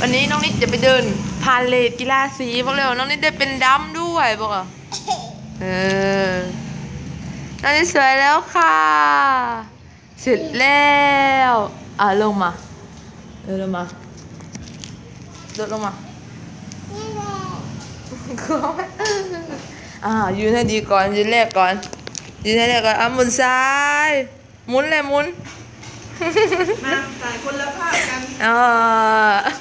วันนี้น้องนิดจะไปเดินพาเลทกีฬาสีบอกเลยว่าน้องนิดได้เป็นดำด้วยบอกอะเออน้องนิดสวยแล้วค่ะเสร็จแล้วอะลงมาเออลงมาโดดลงมากลัวไหมอ่ายืนให้ดีก่อนยืนแรกก่อนยืนให้แรกก่อนอะหมุนซ้ายหมุนเลยหมุนมาถ่ายคนละภาพ กันอ่า